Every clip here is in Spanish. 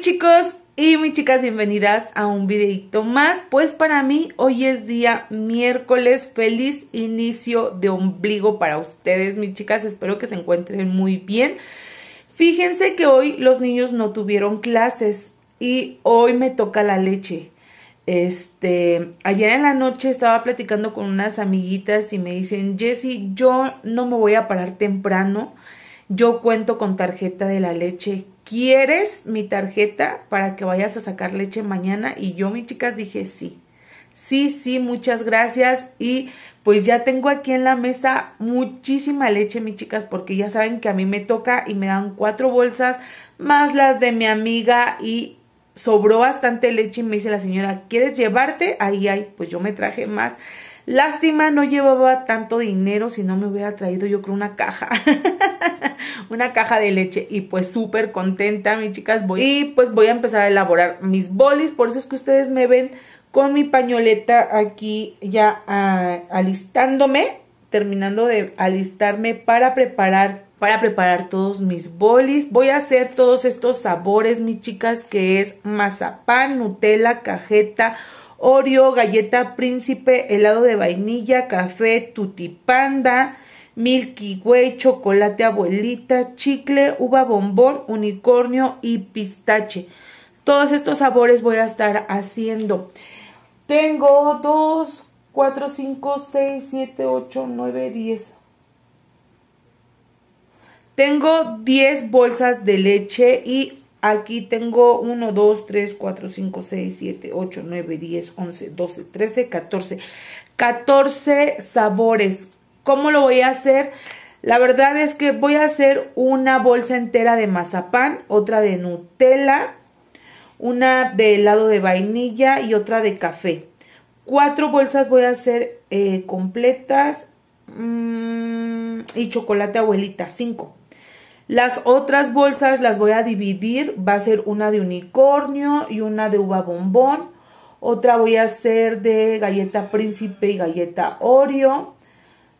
Chicos y mis chicas, bienvenidas a un videito más. Pues para mí hoy es día miércoles, feliz inicio de ombligo para ustedes mis chicas, espero que se encuentren muy bien. Fíjense que hoy los niños no tuvieron clases y hoy me toca la leche. Este, ayer en la noche estaba platicando con unas amiguitas y me dicen, Jessie, yo no me voy a parar temprano, yo cuento con tarjeta de la leche ¿quieres mi tarjeta para que vayas a sacar leche mañana? Y yo, mis chicas, dije sí. Sí, sí, muchas gracias. Y pues ya tengo aquí en la mesa muchísima leche, mis chicas, porque ya saben que a mí me toca y me dan cuatro bolsas más las de mi amiga y sobró bastante leche y me dice la señora, ¿quieres llevarte? Ahí, ahí, pues yo me traje más. Lástima, no llevaba tanto dinero, si no me hubiera traído yo creo una caja, una caja de leche. Y pues súper contenta, mis chicas, voy y pues voy a empezar a elaborar mis bolis, por eso es que ustedes me ven con mi pañoleta aquí ya ah, alistándome, terminando de alistarme para preparar para preparar todos mis bolis. Voy a hacer todos estos sabores, mis chicas, que es mazapán, Nutella, cajeta, Oreo, galleta príncipe, helado de vainilla, café, tutipanda, Milky Way, chocolate abuelita, chicle, uva bombón, unicornio y pistache. Todos estos sabores voy a estar haciendo. Tengo 2, 4, 5, 6, 7, 8, 9, 10. Tengo 10 bolsas de leche y Aquí tengo 1, 2, 3, 4, 5, 6, 7, 8, 9, 10, 11, 12, 13, 14. 14 sabores. ¿Cómo lo voy a hacer? La verdad es que voy a hacer una bolsa entera de mazapán, otra de Nutella, una de helado de vainilla y otra de café. Cuatro bolsas voy a hacer eh, completas mmm, y chocolate abuelita, cinco. Las otras bolsas las voy a dividir, va a ser una de unicornio y una de uva bombón. Otra voy a hacer de galleta príncipe y galleta Oreo.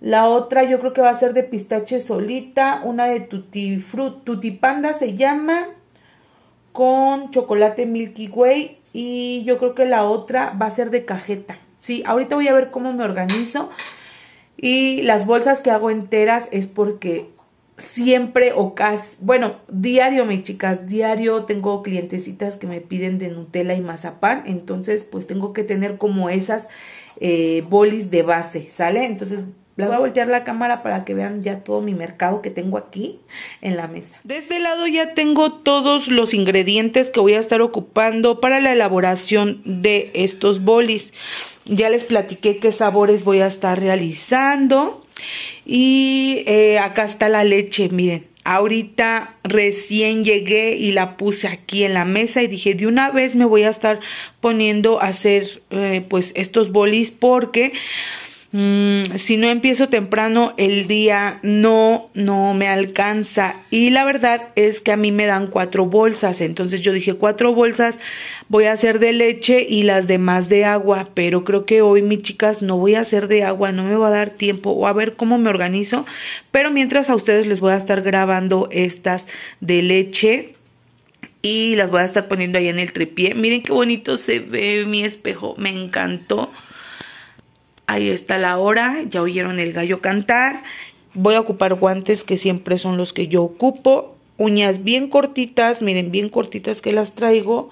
La otra yo creo que va a ser de pistache solita, una de tutti, fruit, tutti panda se llama, con chocolate Milky Way y yo creo que la otra va a ser de cajeta. Sí, ahorita voy a ver cómo me organizo. Y las bolsas que hago enteras es porque siempre o casi, bueno, diario, mis chicas, diario tengo clientecitas que me piden de Nutella y mazapán, entonces pues tengo que tener como esas eh, bolis de base, ¿sale? Entonces les voy a voltear la cámara para que vean ya todo mi mercado que tengo aquí en la mesa. De este lado ya tengo todos los ingredientes que voy a estar ocupando para la elaboración de estos bolis. Ya les platiqué qué sabores voy a estar realizando. Y eh, acá está la leche, miren. Ahorita recién llegué y la puse aquí en la mesa y dije de una vez me voy a estar poniendo a hacer eh, pues estos bolis porque Mm, si no empiezo temprano el día no no me alcanza. Y la verdad es que a mí me dan cuatro bolsas. Entonces yo dije cuatro bolsas voy a hacer de leche y las demás de agua. Pero creo que hoy mis chicas no voy a hacer de agua no me va a dar tiempo. O a ver cómo me organizo. Pero mientras a ustedes les voy a estar grabando estas de leche y las voy a estar poniendo ahí en el tripié. Miren qué bonito se ve mi espejo me encantó Ahí está la hora, ya oyeron el gallo cantar. Voy a ocupar guantes que siempre son los que yo ocupo. Uñas bien cortitas, miren, bien cortitas que las traigo.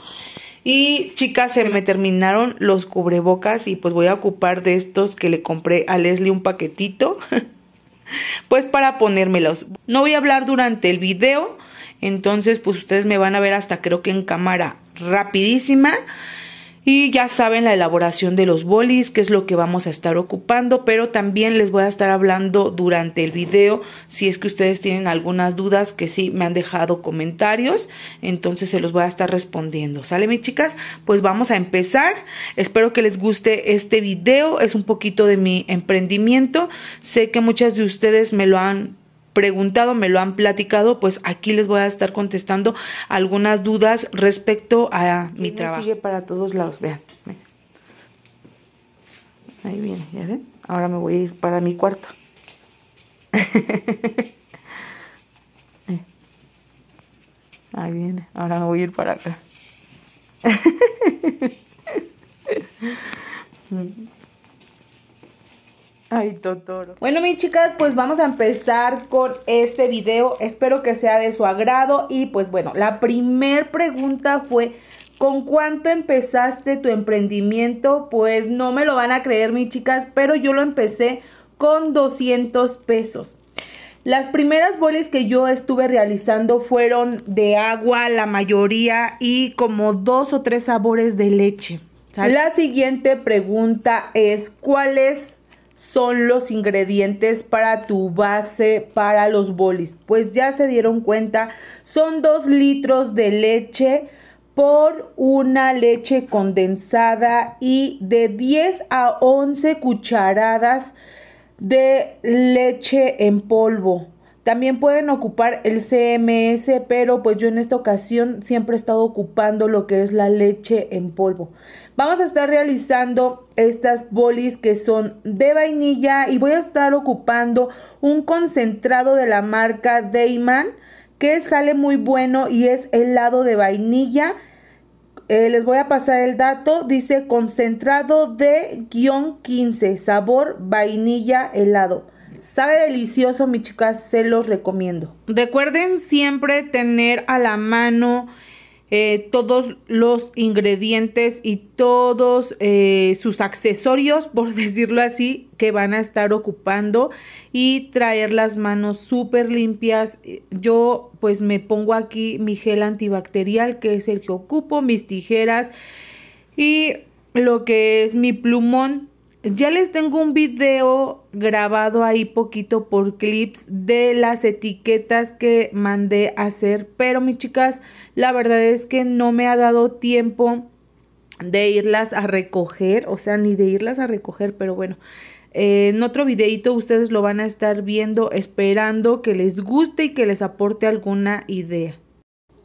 Y chicas, se me terminaron los cubrebocas y pues voy a ocupar de estos que le compré a Leslie un paquetito. pues para ponérmelos. No voy a hablar durante el video, entonces pues ustedes me van a ver hasta creo que en cámara rapidísima. Y ya saben la elaboración de los bolis, que es lo que vamos a estar ocupando, pero también les voy a estar hablando durante el video si es que ustedes tienen algunas dudas que sí me han dejado comentarios, entonces se los voy a estar respondiendo. ¿Sale mis chicas? Pues vamos a empezar. Espero que les guste este video, es un poquito de mi emprendimiento. Sé que muchas de ustedes me lo han preguntado, me lo han platicado, pues aquí les voy a estar contestando algunas dudas respecto a mi trabajo. Sigue para todos lados, vean, Ahí viene, ¿ya ven? Ahora me voy a ir para mi cuarto. Ahí viene. Ahora voy a ir para acá. Ay, Totoro. Bueno, mis chicas, pues vamos a empezar con este video. Espero que sea de su agrado. Y pues bueno, la primer pregunta fue... ¿Con cuánto empezaste tu emprendimiento? Pues no me lo van a creer, mis chicas, pero yo lo empecé con 200 pesos. Las primeras bolis que yo estuve realizando fueron de agua, la mayoría, y como dos o tres sabores de leche. La siguiente pregunta es, ¿cuáles son los ingredientes para tu base para los bolis? Pues ya se dieron cuenta, son dos litros de leche por una leche condensada y de 10 a 11 cucharadas de leche en polvo. También pueden ocupar el CMS, pero pues yo en esta ocasión siempre he estado ocupando lo que es la leche en polvo. Vamos a estar realizando estas bolis que son de vainilla y voy a estar ocupando un concentrado de la marca Dayman que sale muy bueno y es helado de vainilla eh, les voy a pasar el dato. Dice concentrado de guion 15, sabor vainilla helado. Sabe delicioso, mis chicas, se los recomiendo. Recuerden siempre tener a la mano eh, todos los ingredientes y todos eh, sus accesorios, por decirlo así, que van a estar ocupando y traer las manos súper limpias. Yo pues me pongo aquí mi gel antibacterial, que es el que ocupo, mis tijeras y lo que es mi plumón ya les tengo un video grabado ahí poquito por clips de las etiquetas que mandé hacer, pero mis chicas, la verdad es que no me ha dado tiempo de irlas a recoger, o sea, ni de irlas a recoger, pero bueno, eh, en otro videito ustedes lo van a estar viendo, esperando que les guste y que les aporte alguna idea.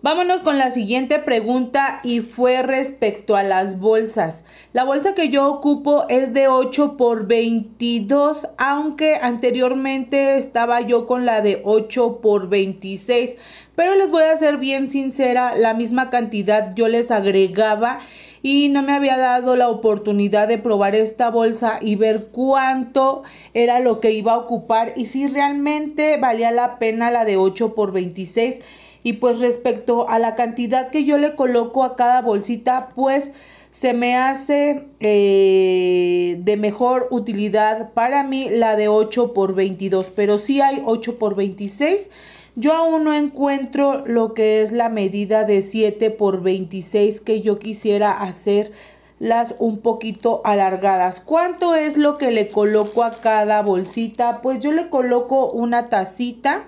Vámonos con la siguiente pregunta y fue respecto a las bolsas. La bolsa que yo ocupo es de 8 por 22, aunque anteriormente estaba yo con la de 8 por 26. Pero les voy a ser bien sincera, la misma cantidad yo les agregaba y no me había dado la oportunidad de probar esta bolsa y ver cuánto era lo que iba a ocupar y si realmente valía la pena la de 8 por 26 y pues respecto a la cantidad que yo le coloco a cada bolsita, pues se me hace eh, de mejor utilidad para mí la de 8 por 22, pero si hay 8 por 26. Yo aún no encuentro lo que es la medida de 7 por 26 que yo quisiera hacer las un poquito alargadas. ¿Cuánto es lo que le coloco a cada bolsita? Pues yo le coloco una tacita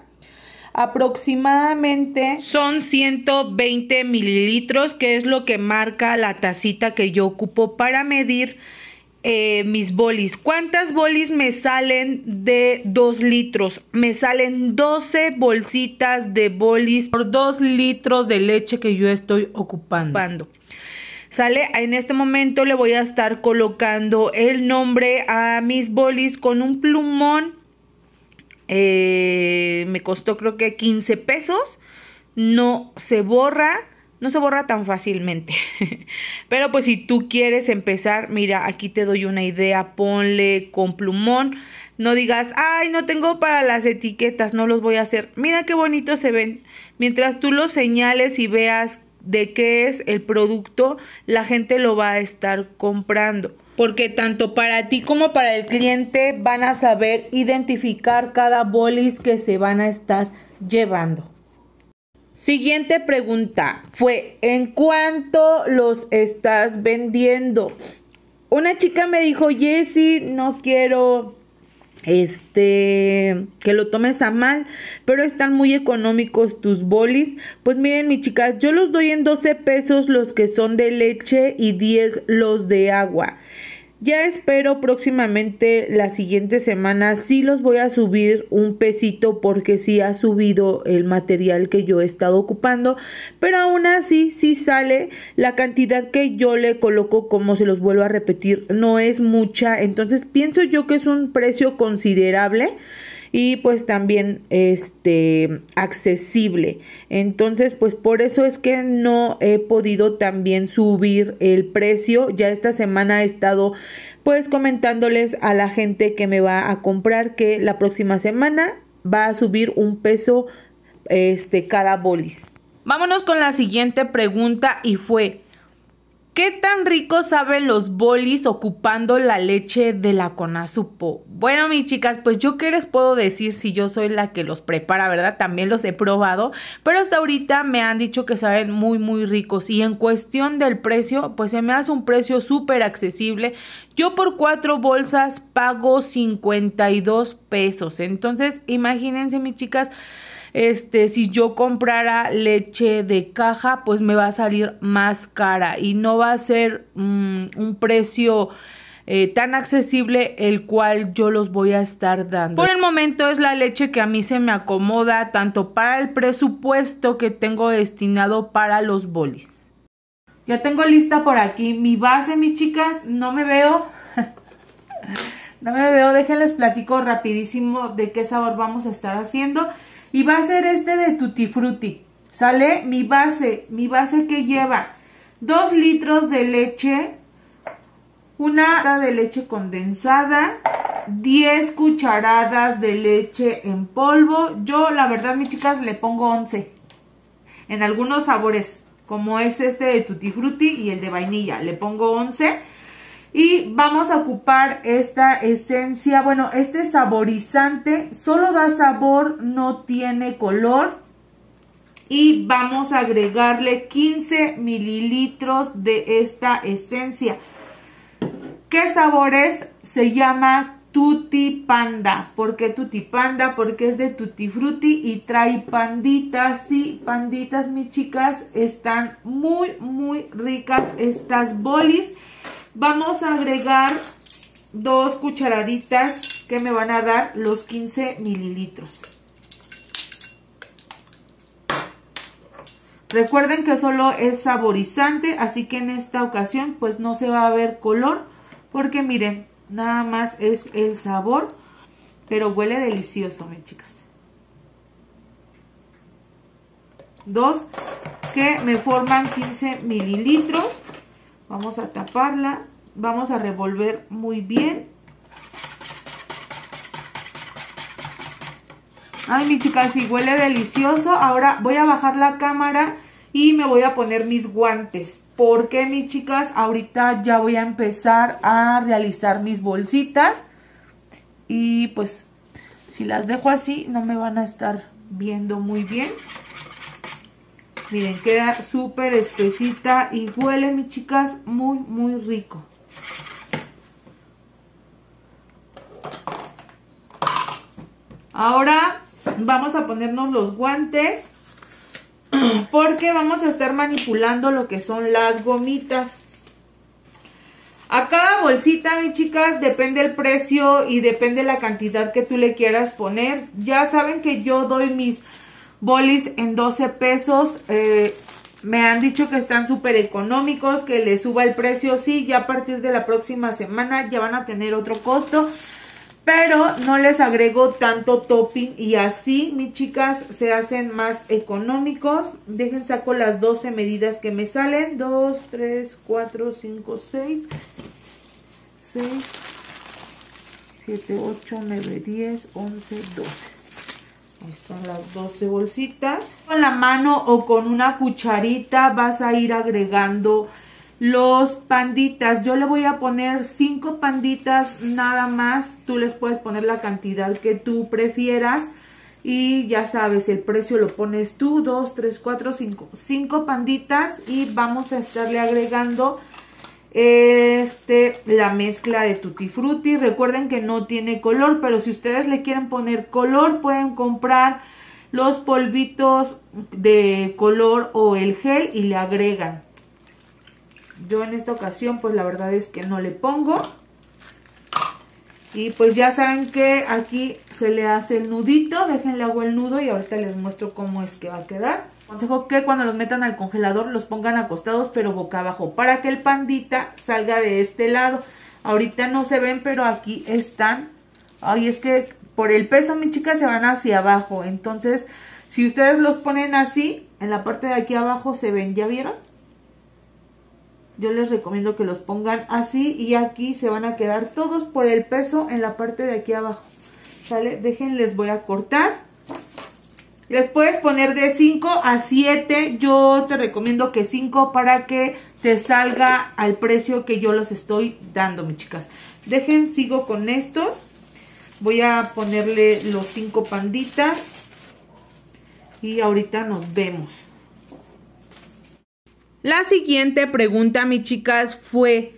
aproximadamente son 120 mililitros, que es lo que marca la tacita que yo ocupo para medir eh, mis bolis. ¿Cuántas bolis me salen de 2 litros? Me salen 12 bolsitas de bolis por 2 litros de leche que yo estoy ocupando. Sale, en este momento le voy a estar colocando el nombre a mis bolis con un plumón eh, me costó creo que 15 pesos. No se borra, no se borra tan fácilmente. Pero pues si tú quieres empezar, mira, aquí te doy una idea, ponle con plumón. No digas, ay, no tengo para las etiquetas, no los voy a hacer. Mira qué bonito se ven. Mientras tú los señales y veas de qué es el producto, la gente lo va a estar comprando porque tanto para ti como para el cliente van a saber identificar cada bolis que se van a estar llevando. Siguiente pregunta fue, ¿en cuánto los estás vendiendo? Una chica me dijo, Jessy, no quiero este que lo tomes a mal, pero están muy económicos tus bolis. Pues miren, mis chicas, yo los doy en 12 pesos los que son de leche y 10 los de agua. Ya espero próximamente la siguiente semana sí los voy a subir un pesito porque sí ha subido el material que yo he estado ocupando, pero aún así sí sale. La cantidad que yo le coloco como se los vuelvo a repetir, no es mucha, entonces pienso yo que es un precio considerable y pues también este accesible. Entonces, pues por eso es que no he podido también subir el precio. Ya esta semana he estado pues comentándoles a la gente que me va a comprar que la próxima semana va a subir un peso este cada bolis. Vámonos con la siguiente pregunta y fue ¿Qué tan rico saben los bolis ocupando la leche de la conazupo? Bueno, mis chicas, pues yo qué les puedo decir si yo soy la que los prepara, ¿verdad? También los he probado, pero hasta ahorita me han dicho que saben muy, muy ricos. Y en cuestión del precio, pues se me hace un precio súper accesible. Yo por cuatro bolsas pago 52 pesos. Entonces, imagínense, mis chicas este, si yo comprara leche de caja, pues me va a salir más cara y no va a ser mm, un precio eh, tan accesible el cual yo los voy a estar dando. Por el momento es la leche que a mí se me acomoda tanto para el presupuesto que tengo destinado para los bolis. Ya tengo lista por aquí mi base, mis chicas. No me veo. no me veo. Déjenles platico rapidísimo de qué sabor vamos a estar haciendo. Y va a ser este de Tutti Frutti. ¿Sale? Mi base, mi base que lleva 2 litros de leche, una de leche condensada, 10 cucharadas de leche en polvo. Yo, la verdad, mis chicas, le pongo 11. En algunos sabores, como es este de Tutti Frutti y el de vainilla. Le pongo 11. Y vamos a ocupar esta esencia, bueno, este saborizante solo da sabor, no tiene color. Y vamos a agregarle 15 mililitros de esta esencia. ¿Qué sabor es? Se llama Tutti Panda. ¿Por qué Tutti Panda? Porque es de Tutti Frutti y trae panditas. Sí, panditas, mis chicas, están muy, muy ricas estas bolis. Vamos a agregar dos cucharaditas que me van a dar los 15 mililitros. Recuerden que solo es saborizante, así que en esta ocasión pues no se va a ver color, porque miren, nada más es el sabor, pero huele delicioso, mis chicas. Dos que me forman 15 mililitros. Vamos a taparla, vamos a revolver muy bien. Ay, mi chicas, sí, huele delicioso. Ahora voy a bajar la cámara y me voy a poner mis guantes. Porque, mis chicas, ahorita ya voy a empezar a realizar mis bolsitas. Y pues, si las dejo así, no me van a estar viendo muy bien. Miren, queda súper espesita y huele, mis chicas, muy, muy rico. Ahora vamos a ponernos los guantes porque vamos a estar manipulando lo que son las gomitas. A cada bolsita, mis chicas, depende el precio y depende la cantidad que tú le quieras poner. Ya saben que yo doy mis bolis en 12 pesos. Eh, me han dicho que están súper económicos, que les suba el precio. Sí, ya a partir de la próxima semana ya van a tener otro costo. Pero no les agrego tanto topping y así, mis chicas, se hacen más económicos. Dejen saco las 12 medidas que me salen. 2, 3, 4, 5, 6, 6, 7, 8, 9, 10, 11, 12. Ahí están las 12 bolsitas. Con la mano o con una cucharita vas a ir agregando los panditas. Yo le voy a poner 5 panditas nada más. Tú les puedes poner la cantidad que tú prefieras. Y ya sabes, el precio lo pones tú. 2, 3, 4, 5. 5 panditas y vamos a estarle agregando este, la mezcla de Tutti Frutti. Recuerden que no tiene color, pero si ustedes le quieren poner color, pueden comprar los polvitos de color o el gel y le agregan. Yo en esta ocasión, pues la verdad es que no le pongo. Y pues ya saben que aquí se le hace el nudito. Déjenle hago el nudo y ahorita les muestro cómo es que va a quedar. Consejo que cuando los metan al congelador los pongan acostados pero boca abajo para que el pandita salga de este lado. Ahorita no se ven pero aquí están. Ay, es que por el peso, mis chicas, se van hacia abajo. Entonces, si ustedes los ponen así, en la parte de aquí abajo se ven, ¿ya vieron? Yo les recomiendo que los pongan así y aquí se van a quedar todos por el peso en la parte de aquí abajo. ¿Sale? Dejen, les voy a cortar. Les puedes poner de 5 a 7. Yo te recomiendo que 5 para que te salga al precio que yo los estoy dando, mis chicas. Dejen, sigo con estos. Voy a ponerle los 5 panditas. Y ahorita nos vemos. La siguiente pregunta, mis chicas, fue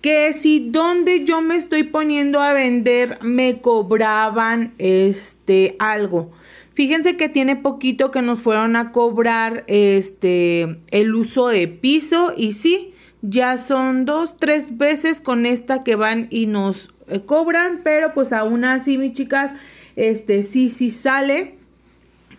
que si donde yo me estoy poniendo a vender me cobraban este algo. Fíjense que tiene poquito que nos fueron a cobrar este el uso de piso y sí, ya son dos, tres veces con esta que van y nos eh, cobran, pero pues aún así, mis chicas, este sí, sí sale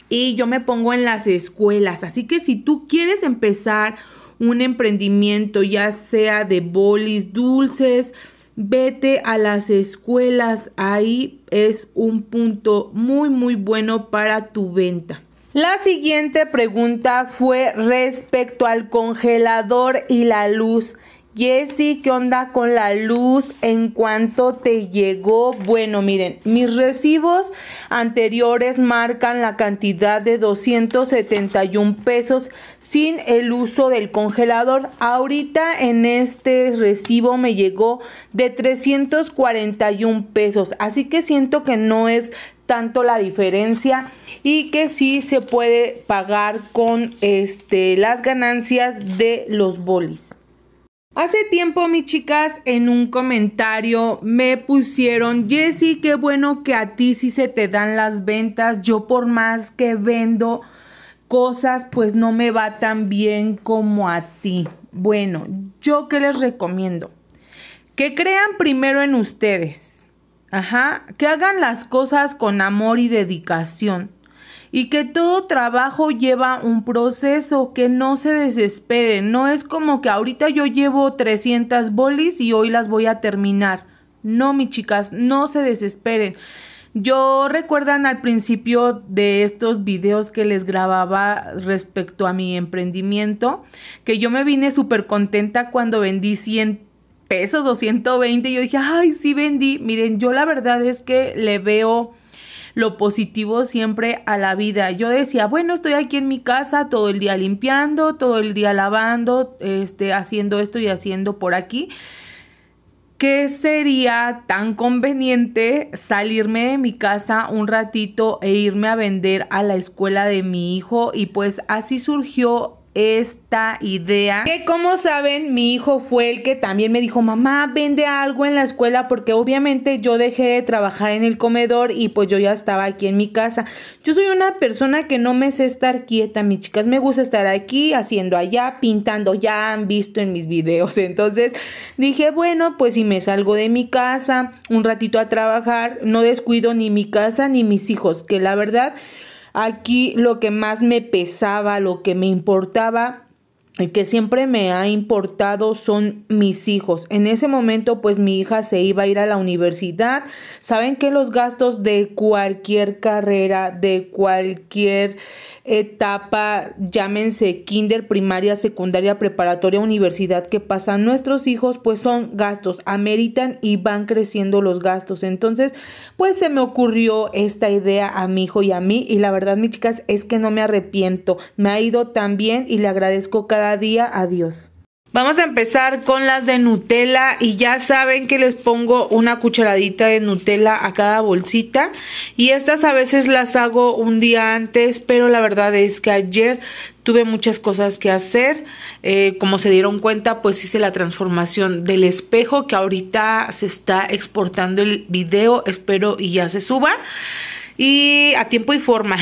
y yo me pongo en las escuelas. Así que si tú quieres empezar un emprendimiento, ya sea de bolis dulces, vete a las escuelas, ahí es un punto muy muy bueno para tu venta. La siguiente pregunta fue respecto al congelador y la luz. Jessy, ¿qué onda con la luz? ¿En cuanto te llegó? Bueno, miren, mis recibos anteriores marcan la cantidad de 271 pesos sin el uso del congelador. Ahorita en este recibo me llegó de 341 pesos, así que siento que no es tanto la diferencia y que sí se puede pagar con este las ganancias de los bolis. Hace tiempo, mis chicas, en un comentario me pusieron, Jessy, qué bueno que a ti sí se te dan las ventas. Yo por más que vendo cosas, pues no me va tan bien como a ti. Bueno, yo qué les recomiendo? Que crean primero en ustedes. Ajá, que hagan las cosas con amor y dedicación y que todo trabajo lleva un proceso, que no se desesperen, no es como que ahorita yo llevo 300 bolis y hoy las voy a terminar. No, mis chicas, no se desesperen. Yo recuerdan al principio de estos videos que les grababa respecto a mi emprendimiento, que yo me vine súper contenta cuando vendí 100 pesos o 120 y yo dije, ay, sí vendí. Miren, yo la verdad es que le veo lo positivo siempre a la vida. Yo decía, bueno, estoy aquí en mi casa todo el día limpiando, todo el día lavando, este, haciendo esto y haciendo por aquí. ¿Qué sería tan conveniente salirme de mi casa un ratito e irme a vender a la escuela de mi hijo? Y pues así surgió esta idea. Que como saben, mi hijo fue el que también me dijo, mamá, vende algo en la escuela porque obviamente yo dejé de trabajar en el comedor y pues yo ya estaba aquí en mi casa. Yo soy una persona que no me sé estar quieta, mis chicas. Me gusta estar aquí, haciendo allá, pintando. Ya han visto en mis videos. Entonces dije, bueno, pues si me salgo de mi casa un ratito a trabajar, no descuido ni mi casa ni mis hijos, que la verdad Aquí lo que más me pesaba, lo que me importaba que siempre me ha importado son mis hijos. En ese momento, pues mi hija se iba a ir a la universidad. Saben que los gastos de cualquier carrera, de cualquier etapa, llámense kinder, primaria, secundaria, preparatoria, universidad, que pasan nuestros hijos, pues son gastos, ameritan y van creciendo los gastos. Entonces, pues se me ocurrió esta idea a mi hijo y a mí y la verdad, mis chicas, es que no me arrepiento. Me ha ido tan bien y le agradezco cada día a Dios. Vamos a empezar con las de Nutella y ya saben que les pongo una cucharadita de Nutella a cada bolsita y estas a veces las hago un día antes, pero la verdad es que ayer tuve muchas cosas que hacer, eh, como se dieron cuenta pues hice la transformación del espejo que ahorita se está exportando el video, espero y ya se suba y a tiempo y forma.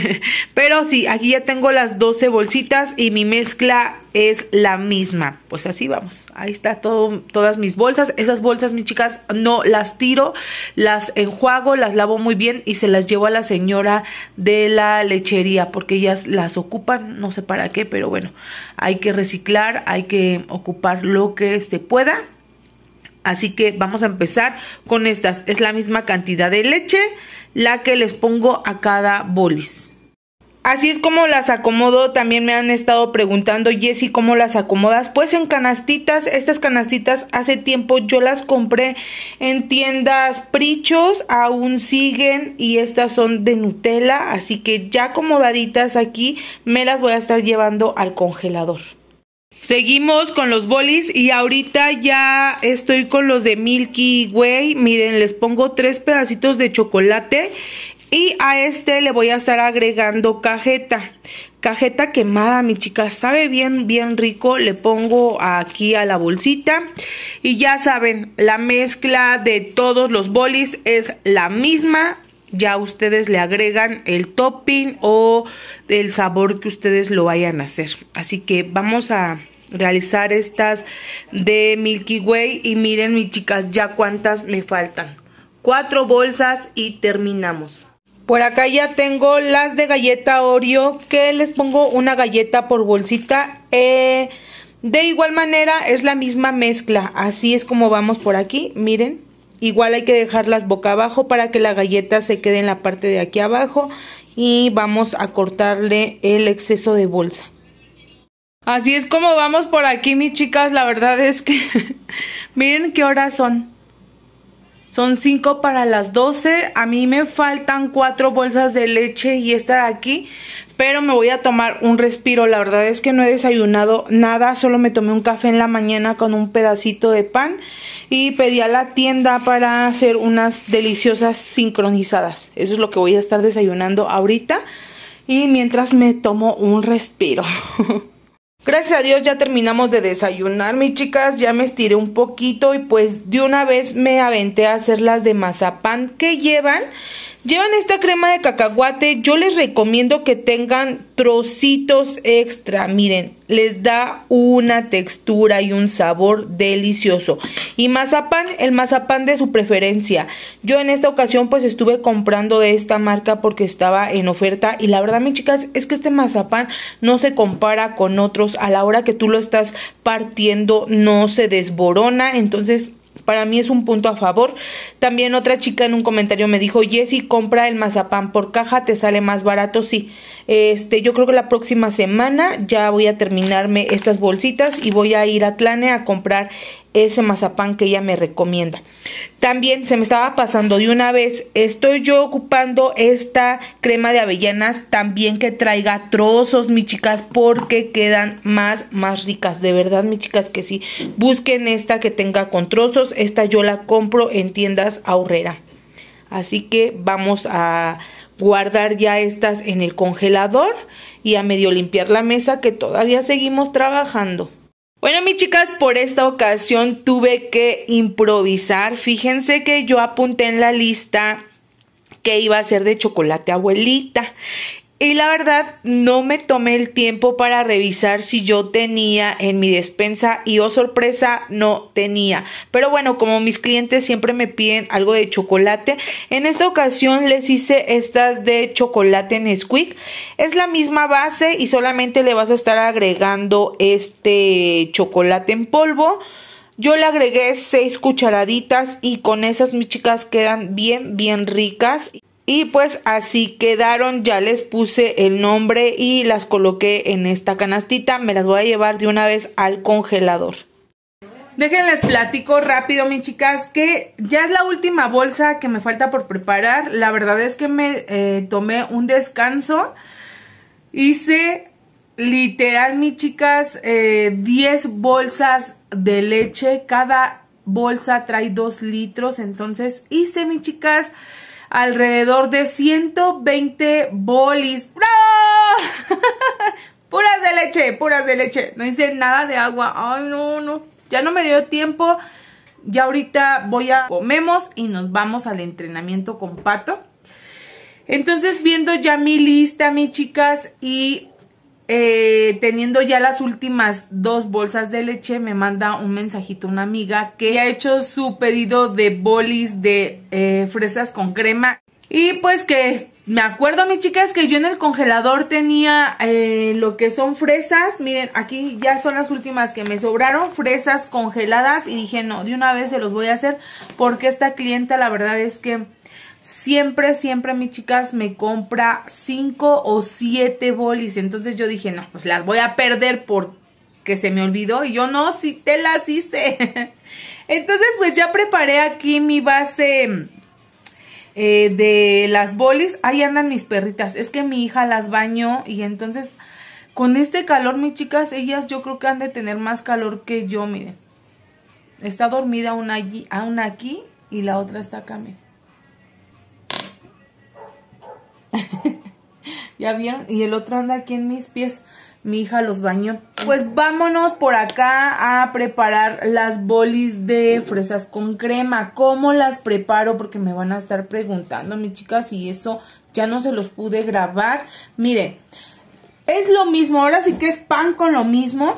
Pero sí, aquí ya tengo las 12 bolsitas y mi mezcla es la misma. Pues así vamos. Ahí está todo, todas mis bolsas. Esas bolsas, mis chicas, no las tiro, las enjuago, las lavo muy bien y se las llevo a la señora de la lechería porque ellas las ocupan, no sé para qué, pero bueno, hay que reciclar, hay que ocupar lo que se pueda Así que vamos a empezar con estas. Es la misma cantidad de leche la que les pongo a cada bolis. Así es como las acomodo. También me han estado preguntando, Jessy, ¿cómo las acomodas? Pues en canastitas. Estas canastitas hace tiempo yo las compré en tiendas Prichos. Aún siguen y estas son de Nutella. Así que ya acomodaditas aquí me las voy a estar llevando al congelador. Seguimos con los bolis y ahorita ya estoy con los de Milky Way. Miren, les pongo tres pedacitos de chocolate y a este le voy a estar agregando cajeta. Cajeta quemada, mi chica, sabe bien, bien rico. Le pongo aquí a la bolsita. Y ya saben, la mezcla de todos los bolis es la misma. Ya ustedes le agregan el topping o el sabor que ustedes lo vayan a hacer. Así que vamos a realizar estas de Milky Way. Y miren, mis chicas, ya cuántas me faltan. Cuatro bolsas y terminamos. Por acá ya tengo las de galleta Oreo que les pongo una galleta por bolsita. Eh, de igual manera es la misma mezcla. Así es como vamos por aquí. Miren. Igual hay que dejarlas boca abajo para que la galleta se quede en la parte de aquí abajo. Y vamos a cortarle el exceso de bolsa. Así es como vamos por aquí, mis chicas. La verdad es que miren qué horas son. Son 5 para las 12. A mí me faltan 4 bolsas de leche y esta de aquí. Pero me voy a tomar un respiro. La verdad es que no he desayunado nada. Solo me tomé un café en la mañana con un pedacito de pan. Y pedí a la tienda para hacer unas deliciosas sincronizadas. Eso es lo que voy a estar desayunando ahorita. Y mientras me tomo un respiro. Gracias a Dios ya terminamos de desayunar, mis chicas, ya me estiré un poquito y pues de una vez me aventé a hacer las de mazapán que llevan Llevan esta crema de cacahuate, yo les recomiendo que tengan trocitos extra, miren, les da una textura y un sabor delicioso. Y mazapán, el mazapán de su preferencia. Yo en esta ocasión pues estuve comprando de esta marca porque estaba en oferta y la verdad mis chicas es que este mazapán no se compara con otros. A la hora que tú lo estás partiendo no se desborona, entonces para mí es un punto a favor. También otra chica en un comentario me dijo, Jessy, compra el mazapán por caja, te sale más barato. Sí, este, yo creo que la próxima semana ya voy a terminarme estas bolsitas y voy a ir a Tlane a comprar ese mazapán que ella me recomienda. También se me estaba pasando de una vez, estoy yo ocupando esta crema de avellanas también que traiga trozos, mis chicas, porque quedan más, más ricas. De verdad, mis chicas, que sí. Busquen esta que tenga con trozos. Esta yo la compro en tiendas ahorrera. Así que vamos a guardar ya estas en el congelador y a medio limpiar la mesa que todavía seguimos trabajando. Bueno, mis chicas, por esta ocasión tuve que improvisar. Fíjense que yo apunté en la lista que iba a ser de chocolate abuelita. Y la verdad, no me tomé el tiempo para revisar si yo tenía en mi despensa y oh sorpresa, no tenía. Pero bueno, como mis clientes siempre me piden algo de chocolate, en esta ocasión les hice estas de chocolate Nesquik. Es la misma base y solamente le vas a estar agregando este chocolate en polvo. Yo le agregué 6 cucharaditas y con esas mis chicas quedan bien, bien ricas. Y pues así quedaron, ya les puse el nombre y las coloqué en esta canastita. Me las voy a llevar de una vez al congelador. Déjenles platico rápido, mis chicas, que ya es la última bolsa que me falta por preparar. La verdad es que me eh, tomé un descanso. Hice literal, mis chicas, 10 eh, bolsas de leche. Cada bolsa trae 2 litros. Entonces hice, mis chicas alrededor de 120 bolis. ¡Bravo! puras de leche, puras de leche. No hice nada de agua. Ay, no, no. Ya no me dio tiempo. Ya ahorita voy a comemos y nos vamos al entrenamiento con Pato. Entonces viendo ya mi lista, mis chicas, y eh, teniendo ya las últimas dos bolsas de leche, me manda un mensajito una amiga que ha hecho su pedido de bolis de eh, fresas con crema. Y pues que Me acuerdo, mis chicas, que yo en el congelador tenía eh, lo que son fresas. Miren, aquí ya son las últimas que me sobraron. Fresas congeladas. Y dije, no, de una vez se los voy a hacer. Porque esta clienta, la verdad es que siempre, siempre, mis chicas, me compra cinco o siete bolis. Entonces yo dije, no, pues las voy a perder porque se me olvidó. Y yo, no, si te las hice. Entonces, pues ya preparé aquí mi base eh, de las bolis, ahí andan mis perritas. Es que mi hija las bañó y entonces con este calor, mis chicas, ellas yo creo que han de tener más calor que yo, miren. Está dormida una aquí y la otra está acá, miren. ¿Ya vieron? Y el otro anda aquí en mis pies mi hija los bañó. Pues vámonos por acá a preparar las bolis de fresas con crema. ¿Cómo las preparo? Porque me van a estar preguntando, mis chicas, y eso ya no se los pude grabar. Miren, es lo mismo, ahora sí que es pan con lo mismo.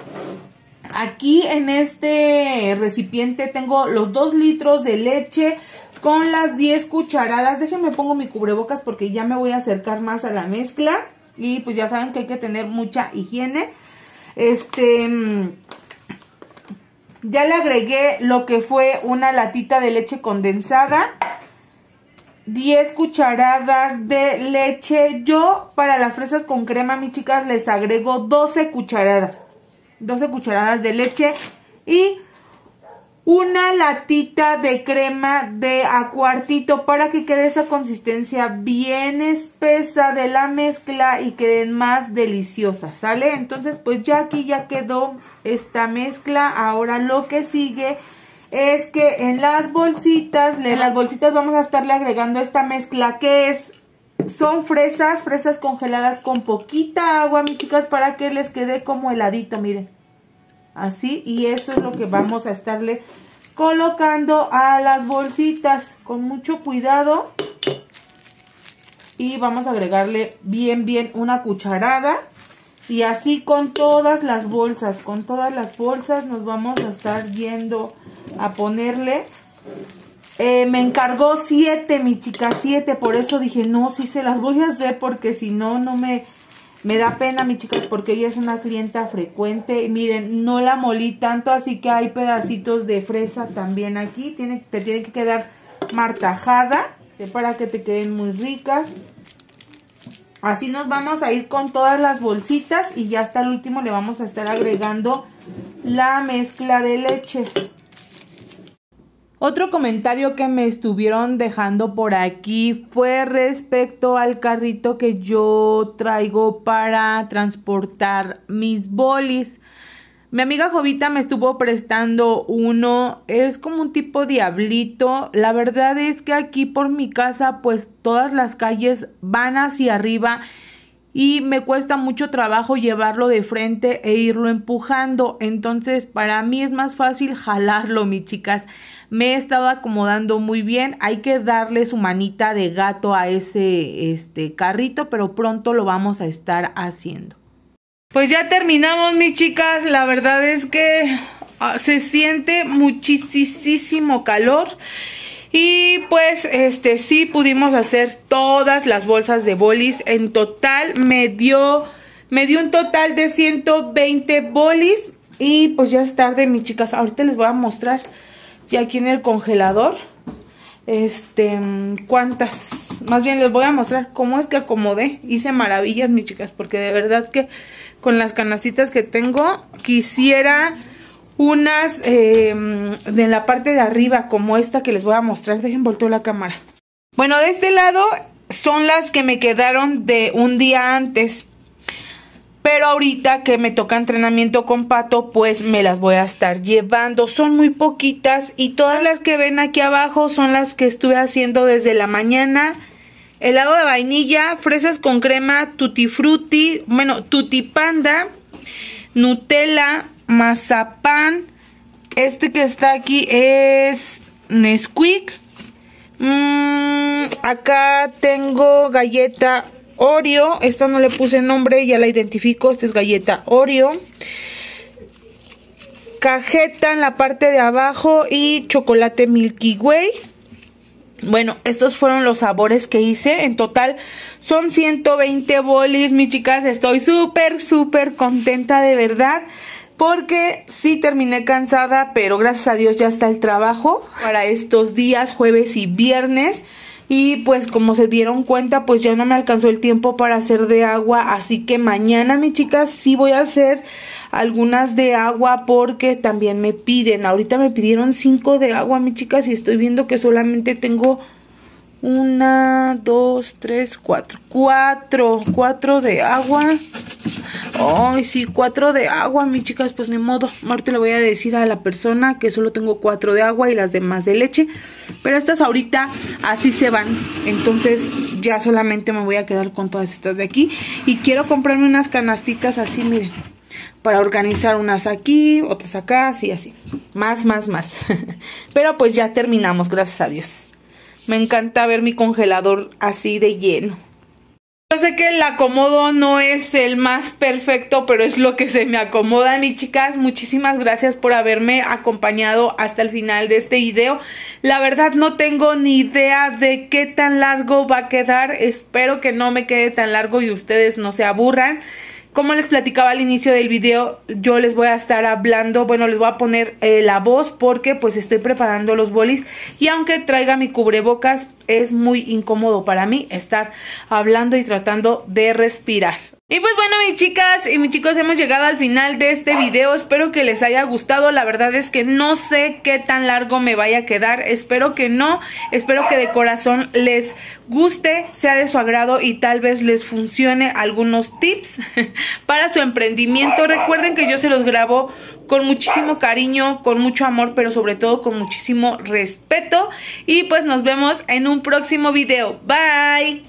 Aquí en este recipiente tengo los 2 litros de leche con las 10 cucharadas. Déjenme pongo mi cubrebocas porque ya me voy a acercar más a la mezcla. Y pues ya saben que hay que tener mucha higiene. Este, mm, ya le agregué lo que fue una latita de leche condensada. 10 cucharadas de leche. Yo para las fresas con crema, mis chicas, les agrego 12 cucharadas. 12 cucharadas de leche y una latita de crema de acuartito para que quede esa consistencia bien espesa de la mezcla y queden más deliciosas, ¿sale? Entonces pues ya aquí ya quedó esta mezcla, ahora lo que sigue es que en las bolsitas, en las bolsitas vamos a estarle agregando esta mezcla que es son fresas, fresas congeladas con poquita agua, mis chicas, para que les quede como heladito, miren. Así y eso es lo que vamos a estarle colocando a las bolsitas. Con mucho cuidado. Y vamos a agregarle bien bien una cucharada. Y así con todas las bolsas con todas las bolsas nos vamos a estar yendo a ponerle eh, me encargó siete mi chica siete por eso dije no si se las voy a hacer porque si no no me me da pena, mi chicas, porque ella es una clienta frecuente. Miren, no la molí tanto, así que hay pedacitos de fresa también aquí. Tiene, te tiene que quedar martajada para que te queden muy ricas. Así nos vamos a ir con todas las bolsitas y ya hasta el último le vamos a estar agregando la mezcla de leche. Otro comentario que me estuvieron dejando por aquí fue respecto al carrito que yo traigo para transportar mis bolis. Mi amiga Jovita me estuvo prestando uno, es como un tipo diablito. La verdad es que aquí por mi casa pues todas las calles van hacia arriba y me cuesta mucho trabajo llevarlo de frente e irlo empujando. Entonces para mí es más fácil jalarlo, mis chicas. Me he estado acomodando muy bien. Hay que darle su manita de gato a ese este, carrito, pero pronto lo vamos a estar haciendo. Pues ya terminamos, mis chicas. La verdad es que ah, se siente muchísimo calor. Y pues este sí pudimos hacer todas las bolsas de bolis. En total me dio, me dio un total de 120 bolis. Y pues ya es tarde, mis chicas. Ahorita les voy a mostrar y aquí en el congelador, este, cuántas, más bien les voy a mostrar cómo es que acomodé, hice maravillas mis chicas, porque de verdad que con las canastitas que tengo, quisiera unas eh, de la parte de arriba, como esta que les voy a mostrar, dejen volteo la cámara. Bueno, de este lado son las que me quedaron de un día antes. Pero ahorita que me toca entrenamiento con Pato, pues me las voy a estar llevando. Son muy poquitas y todas las que ven aquí abajo son las que estuve haciendo desde la mañana. Helado de vainilla, fresas con crema, tutti frutti, bueno, tutti panda, Nutella, mazapán. Este que está aquí es Nesquik. Mm, acá tengo galleta Oreo. Esta no le puse nombre, ya la identifico. Esta es galleta Oreo. Cajeta en la parte de abajo y chocolate Milky Way. Bueno, estos fueron los sabores que hice. En total son 120 bolis, mis chicas. Estoy súper, súper contenta de verdad. Porque sí terminé cansada, pero gracias a Dios ya está el trabajo para estos días, jueves y viernes. Y pues como se dieron cuenta, pues ya no me alcanzó el tiempo para hacer de agua. Así que mañana, mis chicas, sí voy a hacer algunas de agua porque también me piden. Ahorita me pidieron cinco de agua, mis chicas, y estoy viendo que solamente tengo una, dos, tres, cuatro. Cuatro, cuatro de agua. Ay, sí, cuatro de agua, mis chicas, pues ni modo. Ahorita le voy a decir a la persona que solo tengo cuatro de agua y las demás de leche. Pero estas ahorita así se van. Entonces ya solamente me voy a quedar con todas estas de aquí. Y quiero comprarme unas canastitas así, miren para organizar unas aquí, otras acá, así, así. Más, más, más. Pero pues ya terminamos, gracias a Dios. Me encanta ver mi congelador así de lleno. Yo sé que el acomodo no es el más perfecto, pero es lo que se me acomoda, mis chicas. Muchísimas gracias por haberme acompañado hasta el final de este video. La verdad no tengo ni idea de qué tan largo va a quedar. Espero que no me quede tan largo y ustedes no se aburran. Como les platicaba al inicio del video, yo les voy a estar hablando, bueno, les voy a poner eh, la voz porque pues estoy preparando los bolis y aunque traiga mi cubrebocas, es muy incómodo para mí estar hablando y tratando de respirar. Y pues bueno mis chicas y mis chicos hemos llegado al final de este video, espero que les haya gustado, la verdad es que no sé qué tan largo me vaya a quedar, espero que no, espero que de corazón les guste, sea de su agrado y tal vez les funcione algunos tips para su emprendimiento. Recuerden que yo se los grabo con muchísimo cariño, con mucho amor, pero sobre todo con muchísimo respeto. Y pues nos vemos en un próximo video. Bye.